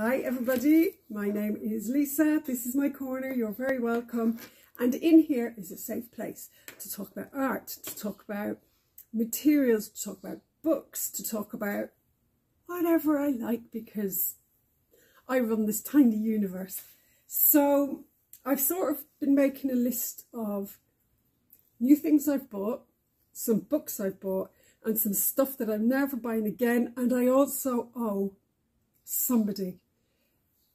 Hi everybody, my name is Liza. This is my corner. You're very welcome. And in here is a safe place to talk about art, to talk about materials, to talk about books, to talk about whatever I like because I run this tiny universe. So I've sort of been making a list of new things I've bought, some books I've bought, and some stuff that I'm never buying again. And I also owe somebody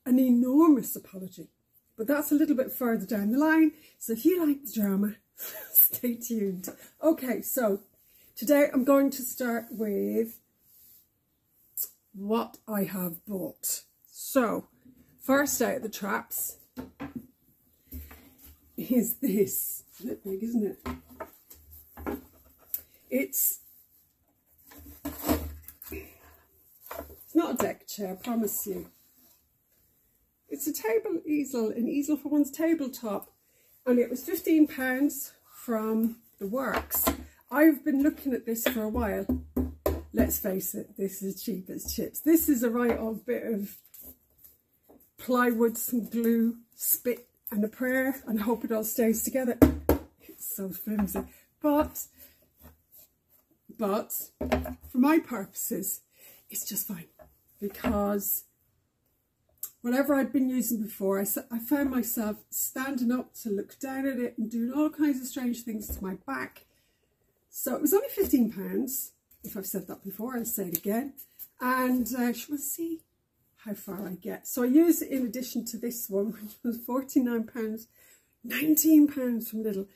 an enormous apology. But that's a little bit further down the line. So if you like the drama, stay tuned. Okay, so today I'm going to start with what I have bought. So first out of the traps is this. Bit big, isn't it? It's it's not a deck chair, I promise you. It's a table easel, an easel for one's tabletop. And it was £15 from the works. I've been looking at this for a while. Let's face it, this is cheap as chips. This is a right old bit of plywood, some glue, spit and a prayer and I hope it all stays together. It's so flimsy. But, but for my purposes, it's just fine because whatever I'd been using before, I, I found myself standing up to look down at it and doing all kinds of strange things to my back. So it was only £15, if I've said that before, I'll say it again. And uh, shall we see how far I get. So I use it in addition to this one, which was £49, £19 from Lidl.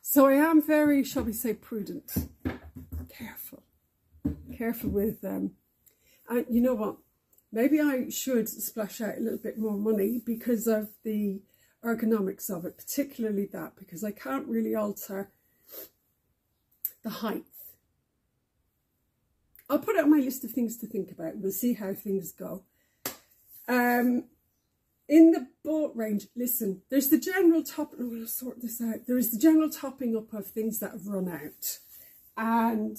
So I am very, shall we say, prudent. Careful. Careful with, um, and you know what? Maybe I should splash out a little bit more money because of the ergonomics of it, particularly that, because I can't really alter the height. I'll put it on my list of things to think about. We'll see how things go. Um, in the boat range, listen, there's the general top, oh, we'll sort this out. There is the general topping up of things that have run out. And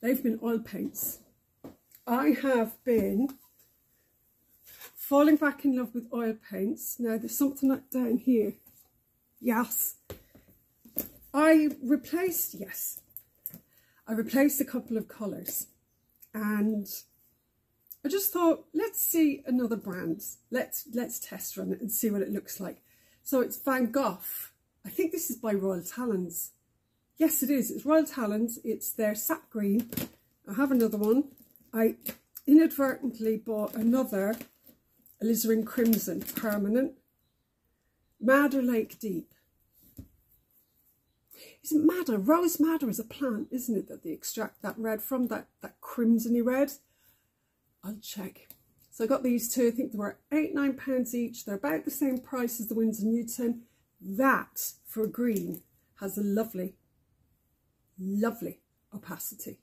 they've been oil paints. I have been falling back in love with oil paints. Now there's something like down here. Yes. I replaced, yes, I replaced a couple of colours and I just thought, let's see another brand. Let's, let's test run it and see what it looks like. So it's Van Gogh. I think this is by Royal Talens. Yes, it is. It's Royal Talens. It's their sap green. I have another one. I inadvertently bought another alizarin crimson permanent. Madder lake deep. Isn't madder? Rose madder is a plant isn't it that they extract that red from that that crimsony red? I'll check. So i got these two. I think they were eight nine pounds each. They're about the same price as the Winsor Newton. That for a green has a lovely lovely opacity.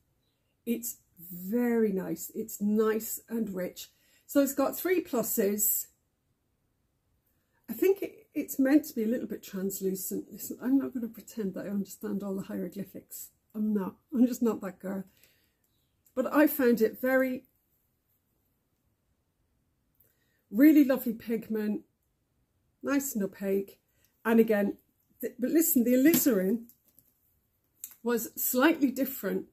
It's very nice. It's nice and rich. So it's got three pluses. I think it, it's meant to be a little bit translucent. Listen, I'm not going to pretend that I understand all the hieroglyphics. I'm not. I'm just not that girl. But I found it very, really lovely pigment, nice and opaque. And again, but listen, the alizarin was slightly different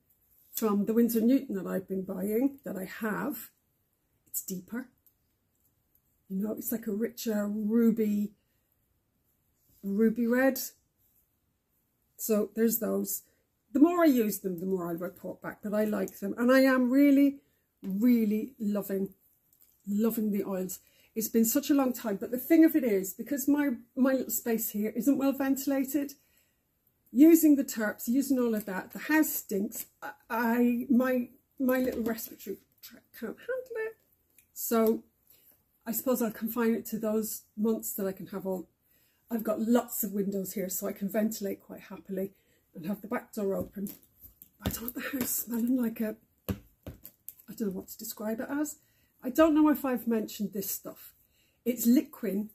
from the Winsor Newton that I've been buying, that I have. It's deeper. You know, it's like a richer ruby, ruby red. So there's those. The more I use them, the more I report back that I like them. And I am really, really loving, loving the oils. It's been such a long time. But the thing of it is, because my, my little space here isn't well ventilated, using the terps, using all of that, the house stinks. I my my little respiratory tract can't handle it. So I suppose I'll confine it to those months that I can have all. I've got lots of windows here so I can ventilate quite happily and have the back door open. I don't want the house smelling like a, I don't know what to describe it as. I don't know if I've mentioned this stuff. It's Liquin,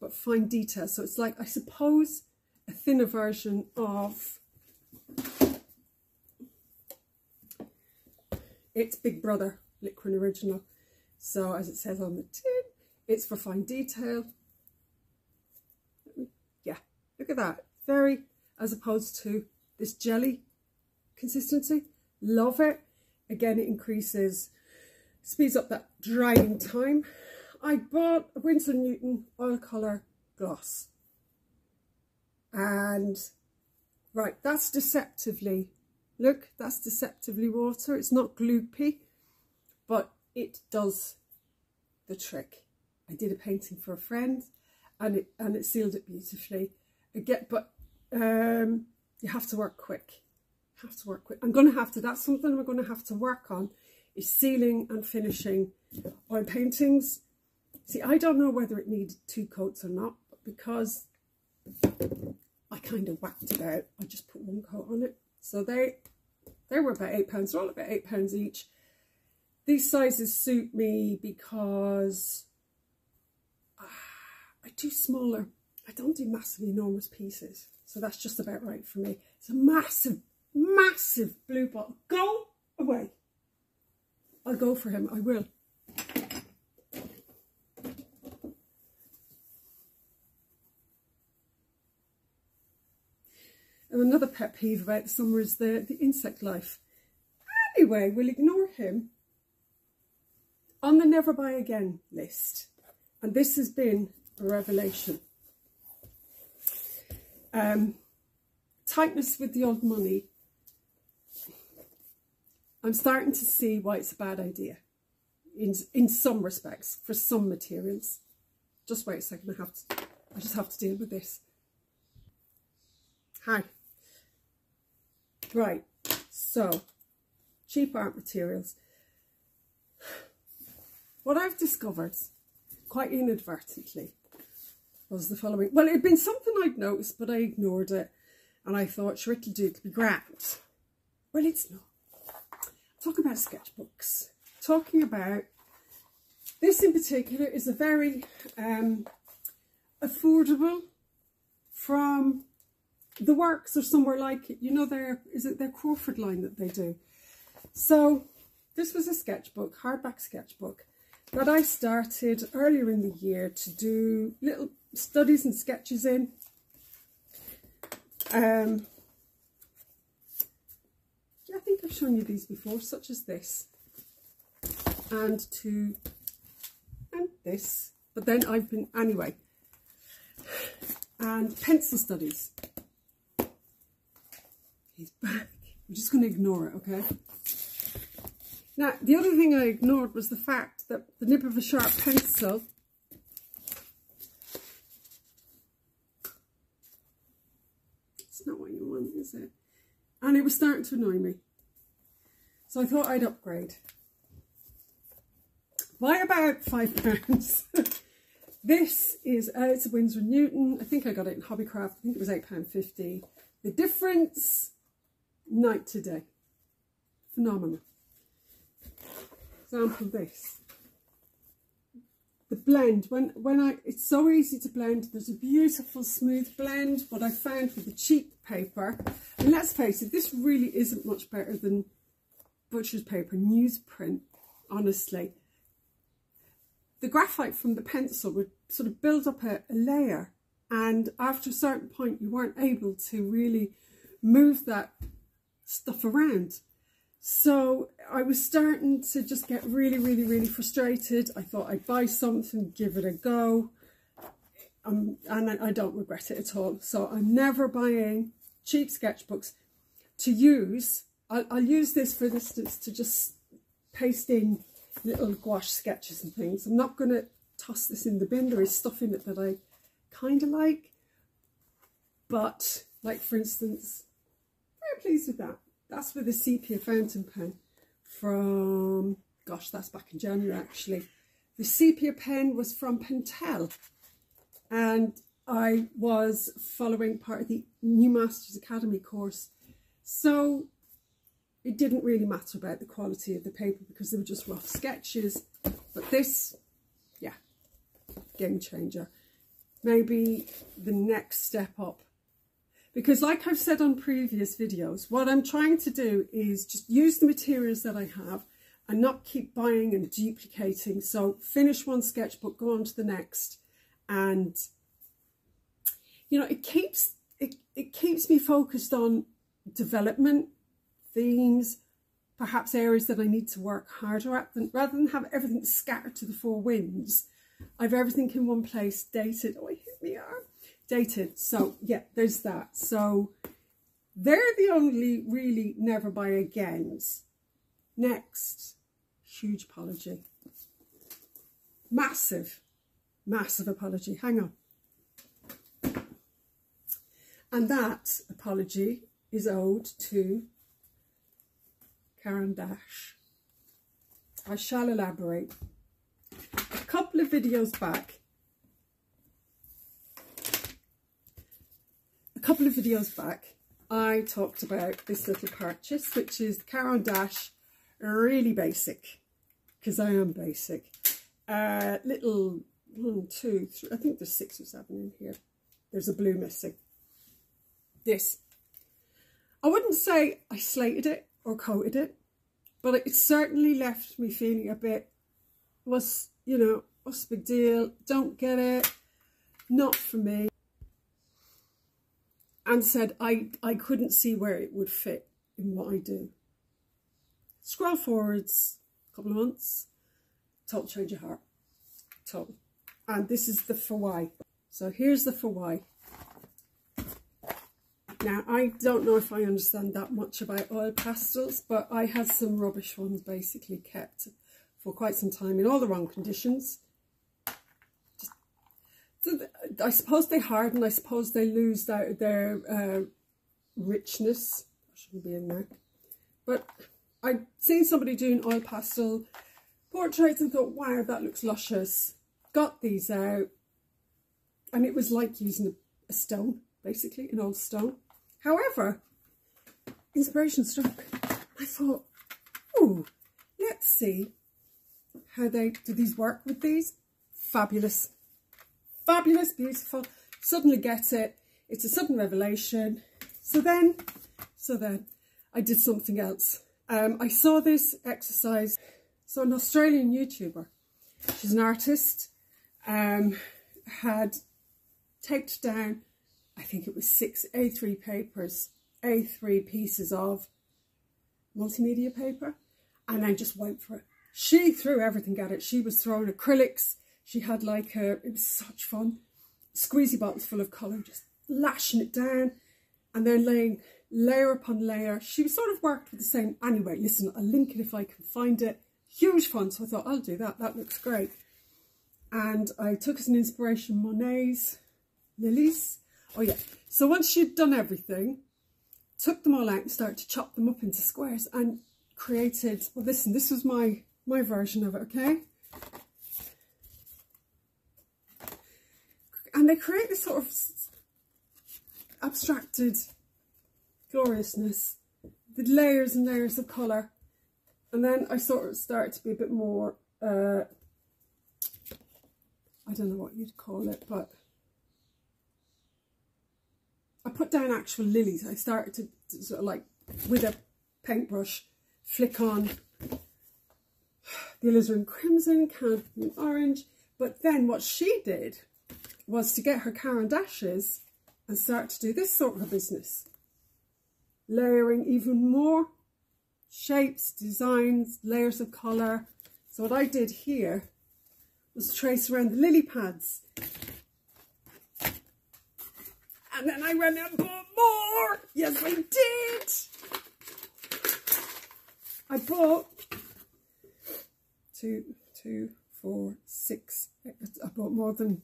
but fine detail. So it's like, I suppose, a thinner version of its Big Brother Liquin Original. So as it says on the tin, it's for fine detail. Yeah, look at that. Very, as opposed to this jelly consistency. Love it. Again, it increases, speeds up that drying time. I bought a Winsor Newton oil colour gloss. And, right, that's deceptively, look, that's deceptively water. It's not gloopy, but it does the trick. I did a painting for a friend and it and it sealed it beautifully. Again, but um, you have to work quick. Have to work quick. I'm going to have to, that's something we're going to have to work on is sealing and finishing oil paintings. See, I don't know whether it needed two coats or not, because kind of whacked it out, I just put one coat on it. So they, they were about £8. They're all about £8 each. These sizes suit me because uh, I do smaller. I don't do massive, enormous pieces. So that's just about right for me. It's a massive, massive blue bottle. Go away. I'll go for him. I will. Another pet peeve about the summer is the, the insect life. Anyway, we'll ignore him on the never buy again list. And this has been a revelation. Um, tightness with the old money. I'm starting to see why it's a bad idea in, in some respects for some materials. Just wait a second, I have to, I just have to deal with this. Hi. Right, so cheap art materials. What I've discovered, quite inadvertently, was the following. Well, it had been something I'd noticed, but I ignored it. And I thought, sure, it'll do, it'll be grand. Well, it's not. Talking about sketchbooks. Talking about, this in particular is a very um, affordable from the works or somewhere like it. You know, their, is it their Crawford line that they do? So this was a sketchbook, hardback sketchbook that I started earlier in the year to do little studies and sketches in. Um, I think I've shown you these before, such as this and to and this. But then I've been, anyway, and pencil studies. He's back. I'm just going to ignore it, okay? Now, the other thing I ignored was the fact that the nib of a sharp pencil it's not what you want, is it? And it was starting to annoy me. So I thought I'd upgrade. By about five pounds. this is, uh, it's a Winsor Newton. I think I got it in Hobbycraft. I think it was £8.50. The difference, night to day. Phenomenal example this. The blend, when, when I, it's so easy to blend. There's a beautiful smooth blend. What I found with the cheap paper, and let's face it, this really isn't much better than butcher's paper, newsprint, honestly. The graphite from the pencil would sort of build up a, a layer and after a certain point you weren't able to really move that stuff around. So I was starting to just get really, really, really frustrated. I thought I'd buy something, give it a go. Um, and I don't regret it at all. So I'm never buying cheap sketchbooks to use. I'll, I'll use this, for instance, to just paste in little gouache sketches and things. I'm not going to toss this in the bin. There is stuff in it that I kind of like. But, like for instance, pleased with that. That's with a sepia fountain pen from, gosh, that's back in January actually. The sepia pen was from Pentel and I was following part of the New Masters Academy course. So it didn't really matter about the quality of the paper because they were just rough sketches. But this, yeah, game changer. Maybe the next step up because like I've said on previous videos, what I'm trying to do is just use the materials that I have and not keep buying and duplicating. So finish one sketchbook, go on to the next. And, you know, it keeps, it, it keeps me focused on development, themes, perhaps areas that I need to work harder at, than, rather than have everything scattered to the four winds. I've everything in one place, dated. Oh, I hit me. Dated. So, yeah, there's that. So, they're the only really never buy agains. Next, huge apology. Massive, massive apology. Hang on. And that apology is owed to Caran d'Ache. I shall elaborate. A couple of videos back, couple of videos back, I talked about this little purchase, which is Caran d'Ache, really basic, because I am basic. Uh, little one, two, three, I think there's six or seven in here. There's a blue missing. This. I wouldn't say I slated it or coated it, but it certainly left me feeling a bit, was, you know, what's the big deal? Don't get it. Not for me and said I, I couldn't see where it would fit in what I do. Scroll forwards a couple of months, total change of heart, total. And this is the for why. So here's the for why. Now, I don't know if I understand that much about oil pastels, but I had some rubbish ones basically kept for quite some time in all the wrong conditions. I suppose they harden. I suppose they lose their, their uh, richness. I shouldn't be in there. But I'd seen somebody doing oil pastel portraits and thought, wow, that looks luscious. Got these out. And it was like using a, a stone, basically, an old stone. However, inspiration struck. I thought, oh, let's see how they, do these work with these? Fabulous fabulous, beautiful, suddenly get it. It's a sudden revelation. So then, so then I did something else. Um, I saw this exercise. So an Australian YouTuber, she's an artist, um, had taped down, I think it was six A3 papers, A3 pieces of multimedia paper, and then just went for it. She threw everything at it. She was throwing acrylics, she had like a, it was such fun, squeezy bottles full of colour, just lashing it down and then laying layer upon layer. She sort of worked with the same, anyway, listen, I'll link it if I can find it. Huge fun, so I thought, I'll do that, that looks great. And I took as an inspiration Monet's lilies. Oh yeah, so once she'd done everything, took them all out and started to chop them up into squares and created, well listen, this was my, my version of it, okay? And they create this sort of abstracted gloriousness with layers and layers of colour. And then I sort of started to be a bit more uh, I don't know what you'd call it but I put down actual lilies. I started to, to sort of like with a paintbrush flick on the alizarin crimson, cadmium orange. But then what she did was to get her Caran d'Aches and start to do this sort of a business. Layering even more shapes, designs, layers of colour. So what I did here was trace around the lily pads. And then I went and bought more. Yes, I did. I bought two, two, four, six. I bought more than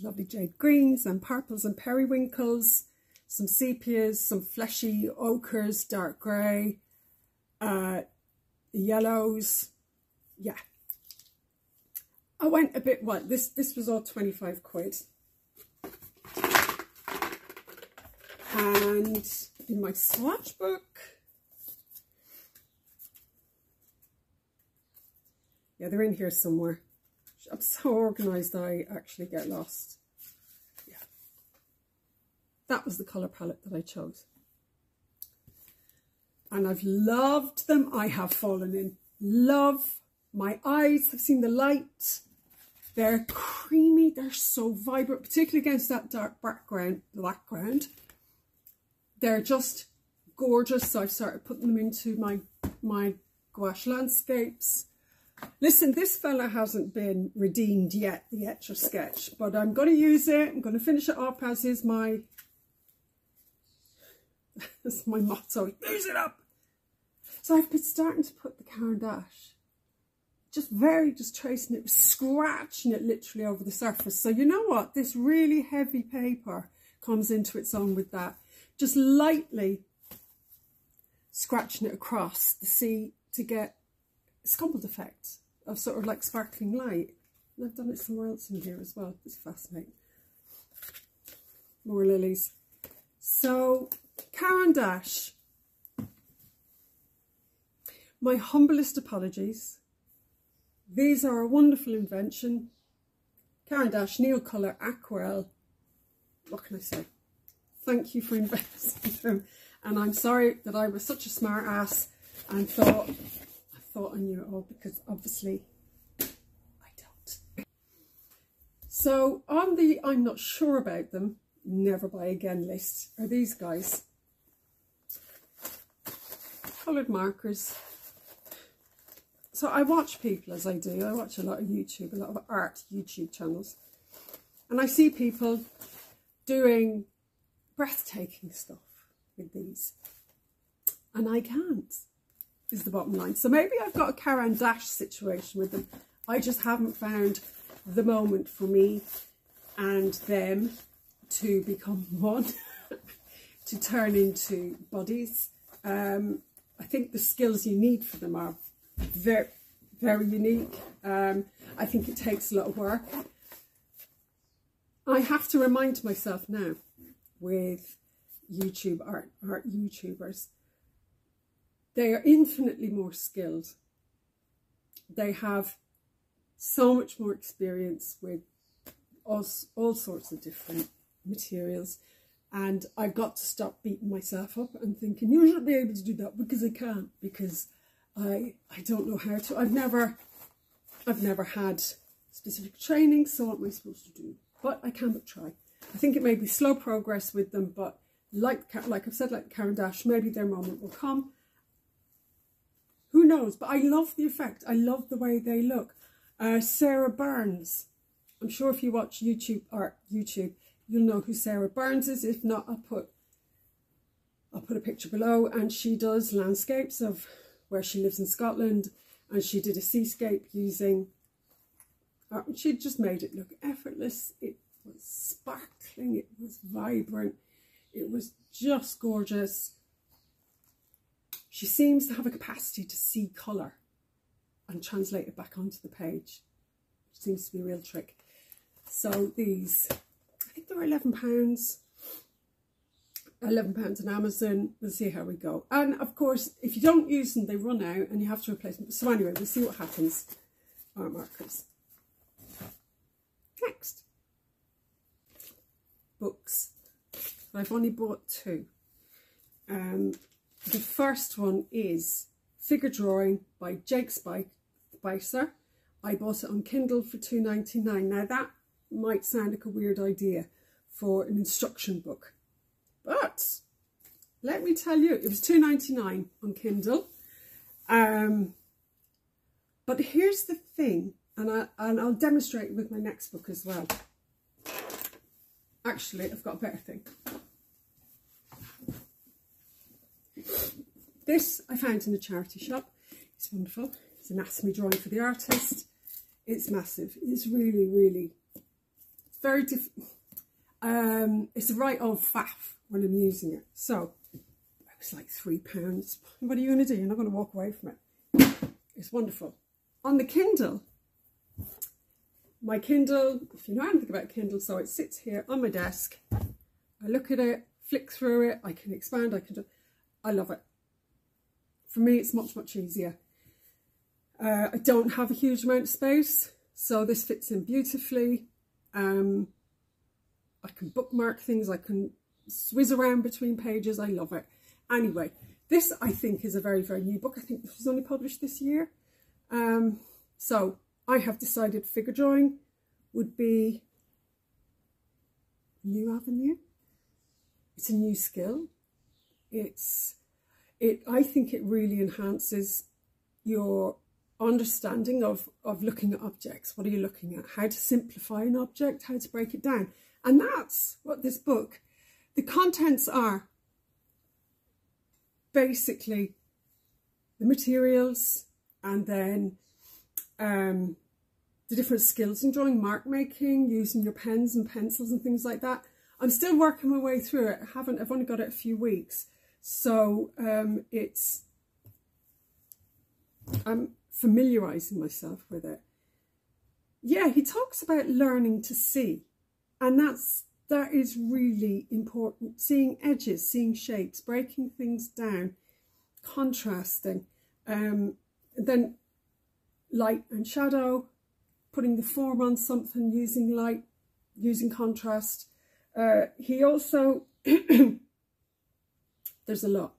lovely jade greens and purples and periwinkles, some sepias, some fleshy ochres, dark grey, uh, yellows. Yeah. I went a bit, what, this, this was all 25 quid. And in my swatch book, yeah, they're in here somewhere. I'm so organised I actually get lost. Yeah. That was the colour palette that I chose. and I've loved them. I have fallen in love. My eyes have seen the light. They're creamy. They're so vibrant, particularly against that dark background. Background. They're just gorgeous. So I've started putting them into my my gouache landscapes. Listen, this fella hasn't been redeemed yet, the Etch a Sketch, but I'm going to use it. I'm going to finish it up as is my, my motto, use it up. So I've been starting to put the Caran d'Ache, just very, just tracing it, scratching it literally over the surface. So you know what? This really heavy paper comes into its own with that. Just lightly scratching it across to see, to get scumbled effect of sort of like sparkling light. And I've done it somewhere else in here as well. It's fascinating. More lilies. So, Caran d'Ache. My humblest apologies. These are a wonderful invention. Caran d'Ache Neocolor Aquarelle. What can I say? Thank you for investing them. And I'm sorry that I was such a smart ass and thought thought I knew it all because obviously I don't. So on the I'm not sure about them, never buy again list are these guys. Coloured markers. So I watch people as I do. I watch a lot of YouTube, a lot of art YouTube channels. And I see people doing breathtaking stuff with these. And I can't is the bottom line. So maybe I've got a Caran d'Ache situation with them. I just haven't found the moment for me and them to become one, to turn into bodies. Um, I think the skills you need for them are very, very unique. Um, I think it takes a lot of work. I have to remind myself now with YouTube art, art YouTubers they are infinitely more skilled. They have so much more experience with all, all sorts of different materials. And I've got to stop beating myself up and thinking, you should be able to do that because I can't, because I I don't know how to. I've never I've never had specific training, so what am I supposed to do? But I can but try. I think it may be slow progress with them, but like like I've said, like Caran d'Ache, maybe their moment will come But I love the effect. I love the way they look. Uh, Sarah Burns. I'm sure if you watch YouTube or YouTube, you'll know who Sarah Burns is. If not, I'll put I'll put a picture below. And she does landscapes of where she lives in Scotland. And she did a seascape using, uh, she just made it look effortless. It was sparkling. It was vibrant. It was just gorgeous. She seems to have a capacity to see colour and translate it back onto the page. Which seems to be a real trick. So these, I think they're £11. £11 on Amazon. We'll see how we go. And of course, if you don't use them, they run out and you have to replace them. So anyway, we'll see what happens. Art markers. Next. Books. I've only bought two. Um, the first one is Figure Drawing by Jake Spicer. I bought it on Kindle for two ninety nine. Now that might sound like a weird idea for an instruction book, but let me tell you, it was two ninety nine on Kindle. Um, but here's the thing, and, I, and I'll demonstrate with my next book as well. Actually, I've got a better thing. This I found in a charity shop. It's wonderful. It's an anatomy drawing for the artist. It's massive. It's really, really, it's very um, it's the right old faff when I'm using it. So it was like three pounds. What are you to do? You're not going to walk away from it. It's wonderful. On the Kindle, my Kindle, if you know anything about Kindle, so it sits here on my desk. I look at it, flick through it, I can expand, I can do, I love it. For me, it's much, much easier. Uh, I don't have a huge amount of space, so this fits in beautifully. Um, I can bookmark things, I can swizz around between pages, I love it. Anyway, this I think is a very, very new book. I think this was only published this year. Um, so I have decided figure drawing would be new avenue. It's a new skill. It's it I think it really enhances your understanding of, of looking at objects. What are you looking at? How to simplify an object, how to break it down. And that's what this book, the contents are basically the materials and then um, the different skills in drawing, mark making, using your pens and pencils and things like that. I'm still working my way through it. I haven't, I've only got it a few weeks. So um, it's, I'm familiarizing myself with it. Yeah, he talks about learning to see. And that's, that is really important. Seeing edges, seeing shapes, breaking things down, contrasting. Um, then light and shadow, putting the form on something, using light, using contrast. Uh, he also, there's a lot.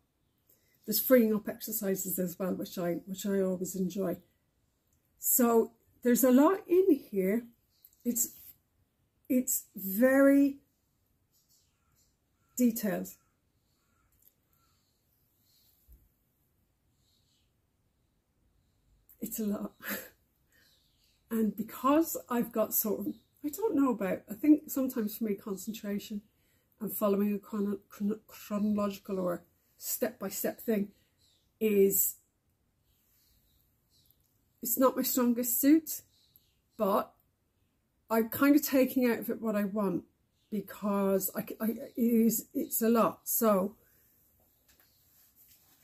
There's freeing up exercises as well, which I which I always enjoy. So there's a lot in here. It's it's very detailed. It's a lot. and because I've got sort of, I don't know about, I think sometimes for me concentration and following a chrono, chrono, chronological or step-by-step -step thing is, it's not my strongest suit, but I'm kind of taking out of it what I want because I, I, it is, it's a lot. So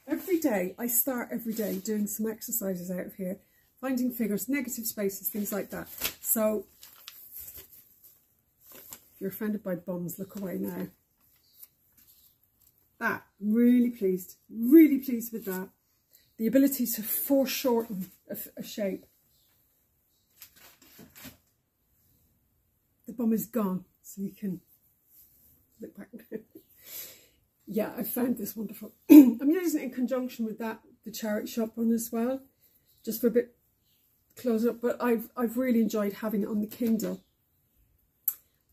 every day, I start every day doing some exercises out of here, finding figures, negative spaces, things like that. So you're offended by bombs, look away now. That, really pleased, really pleased with that. The ability to foreshorten a, a shape. The bomb is gone, so you can look back. yeah, I found this wonderful. I'm using it in conjunction with that, the charity shop one as well, just for a bit close up. But I've I've really enjoyed having it on the Kindle.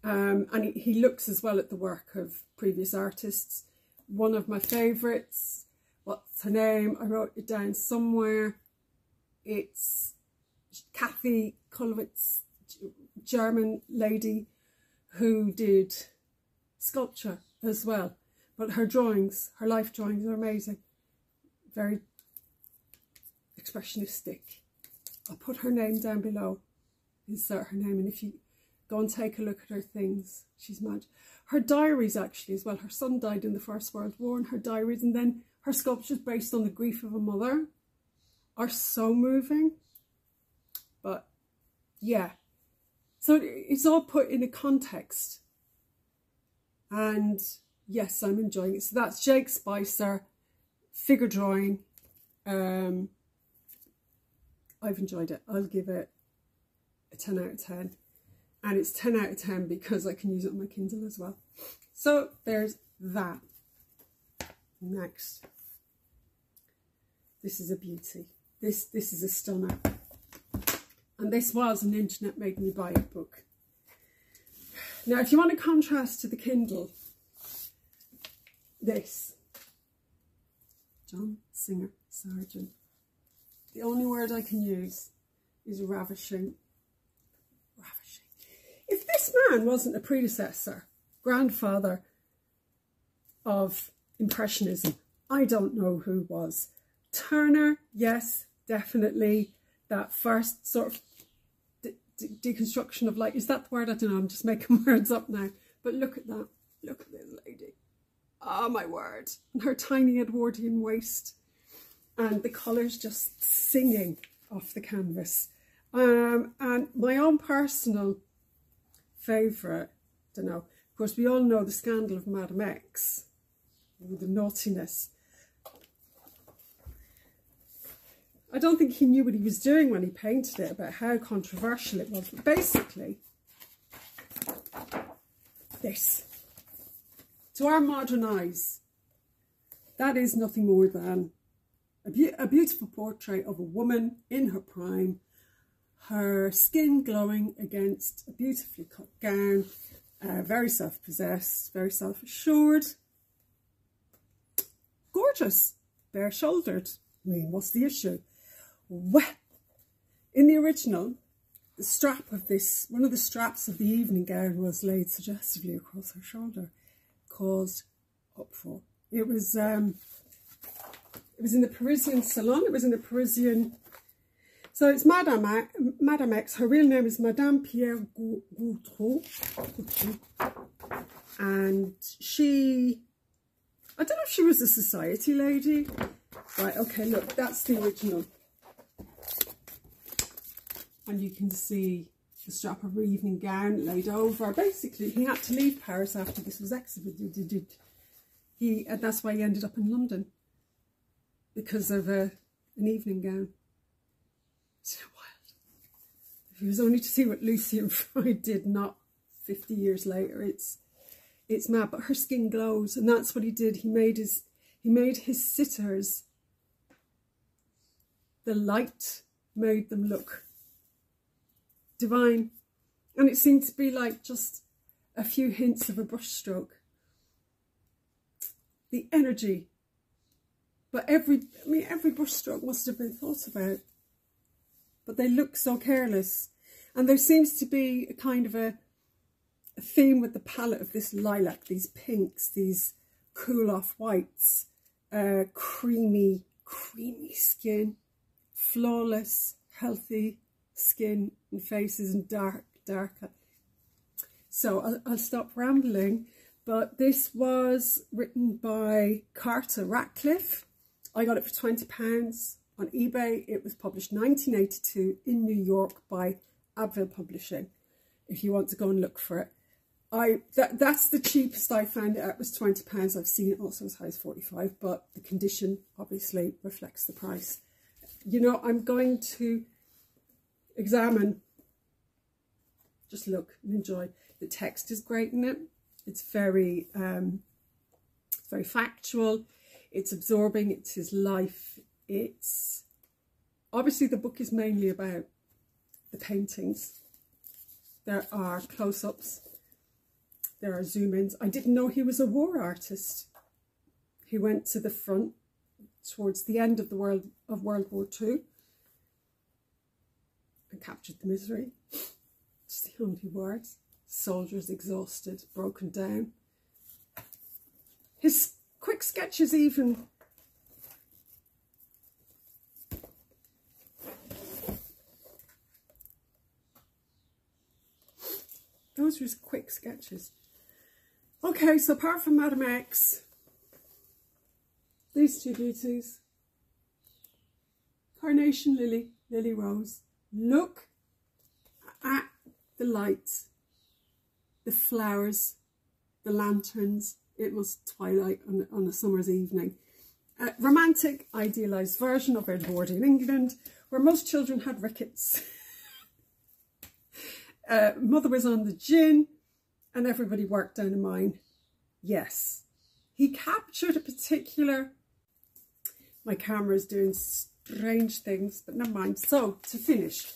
Um, and he, looks as well at the work of previous artists. One of my favourites, what's her name? I wrote it down somewhere. It's Kathy Kollwitz, German lady who did sculpture as well. But her drawings, her life drawings are amazing. Very expressionistic. I'll put her name down below. Insert her name. And if you go and take a look at her things, she's mad. Her diaries actually as well. Her son died in the First World War and her diaries and then her sculptures based on the grief of a mother are so moving. But yeah. So it's all put in a context. And yes, I'm enjoying it. So that's Jake Spicer, figure drawing. Um, I've enjoyed it. I'll give it a 10 out of 10. And it's 10 out of 10 because I can use it on my Kindle as well. So there's that. Next. This is a beauty. This, this is a stunner. And this was an internet made me buy it book. Now, if you want to contrast to the Kindle, this. John Singer Sargent. The only word I can use is ravishing. Ravishing. If this man wasn't a predecessor, grandfather of Impressionism, I don't know who was. Turner, yes, definitely. That first sort of de de deconstruction of light. Is that the word? I don't know. I'm just making words up now. But look at that. Look at this lady. Oh my word. And her tiny Edwardian waist. And the colours just singing off the canvas. Um, and my own personal favourite, don't know, of course we all know the scandal of Madame X, the naughtiness. I don't think he knew what he was doing when he painted it, about how controversial it was. But basically, this to our modern eyes, that is nothing more than a, be a beautiful portrait of a woman in her prime, her skin glowing against a beautifully cut gown, uh, very self-possessed, very self-assured, gorgeous, bare-shouldered. I mean, what's the issue? Well, in the original, the strap of this, one of the straps of the evening gown was laid suggestively across her shoulder, caused uproar. It was, um, it was in the Parisian salon. It was in the Parisian. So it's Madame, Madame X. Her real name is Madame Pierre Gautreau. And she, I don't know if she was a society lady. Right, okay, look, that's the original and you can see the strap of her evening gown laid over. Basically, he had to leave Paris after this was exhibited. He, and that's why he ended up in London because of a, an evening gown. It's wild. If it was only to see what Lucian Freud did, not 50 years later, it's it's mad. But her skin glows, and that's what he did. He made his he made his sitters. The light made them look divine. And it seemed to be like just a few hints of a brushstroke. The energy. But every, I mean, every brushstroke must have been thought about. But they look so careless. And there seems to be a kind of a, a theme with the palette of this lilac, these pinks, these cool off whites, uh, creamy, creamy skin, flawless, healthy, skin and faces and dark, darker. So I'll, I'll stop rambling. But this was written by Carter Ratcliff. I got it for £20 on eBay. It was published 1982 in New York by Abbeville Publishing. If you want to go and look for it. I that That's the cheapest I found it at was £20. I've seen it also as high as 45 but the condition obviously reflects the price. You know, I'm going to examine, just look and enjoy. The text is great in it. It's very, um, very factual. It's absorbing. It's his life. It's obviously the book is mainly about the paintings. There are close-ups. There are zoom-ins. I didn't know he was a war artist. He went to the front towards the end of the world of World War II and captured the misery. It's the only words. Soldiers exhausted, broken down. His quick sketches even Those were his quick sketches. Okay, so apart from Madame X, these two beauties, Carnation Lily, Lily Rose, Look at the lights, the flowers, the lanterns. It was twilight on, on a summer's evening. A romantic, idealised version of Edwardian England, where most children had rickets. uh, mother was on the gin, and everybody worked down a mine. Yes, he captured a particular... My camera is doing strange things, but never mind. So, to finish,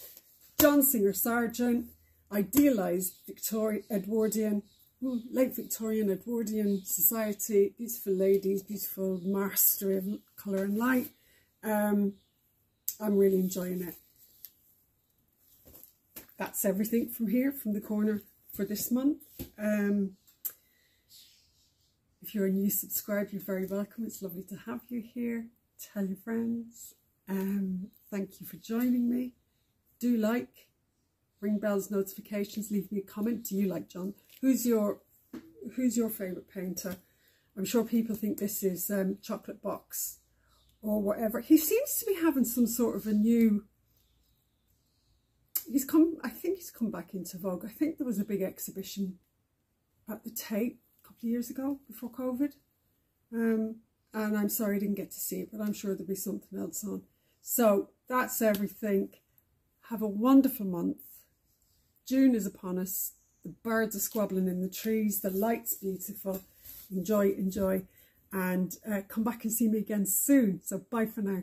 John Singer Sargent, idealised Victorian Edwardian, late Victorian Edwardian society, beautiful ladies, beautiful mastery of colour and light. Um, I'm really enjoying it. That's everything from here, from the corner for this month. Um, if you're a new subscriber, you're very welcome. It's lovely to have you here. Tell your friends. Um, thank you for joining me. Do like, ring bells, notifications, leave me a comment. Do you like John? Who's your Who's your favourite painter? I'm sure people think this is um, Chocolate Box or whatever. He seems to be having some sort of a new... He's come, I think he's come back into vogue. I think there was a big exhibition at the Tate a couple of years ago before COVID. Um, and I'm sorry I didn't get to see it, but I'm sure there'll be something else on. So that's everything. Have a wonderful month. June is upon us. The birds are squabbling in the trees. The light's beautiful. Enjoy, enjoy. and uh, come back and see me again soon. So bye for now.